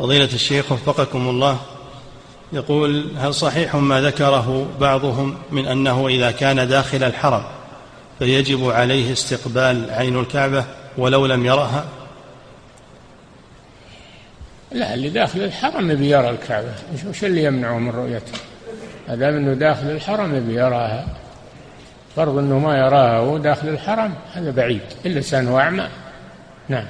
فضيلة الشيخ وفقكم الله يقول هل صحيح ما ذكره بعضهم من أنه إذا كان داخل الحرم فيجب عليه استقبال عين الكعبة ولو لم يرها؟ لا اللي داخل الحرم بيرى الكعبة. وش اللي يمنعه من رؤيتها ما دام إنه داخل الحرم بيراها فرض إنه ما يراها وهو داخل الحرم هذا بعيد. إلا لسانه أعمى. نعم.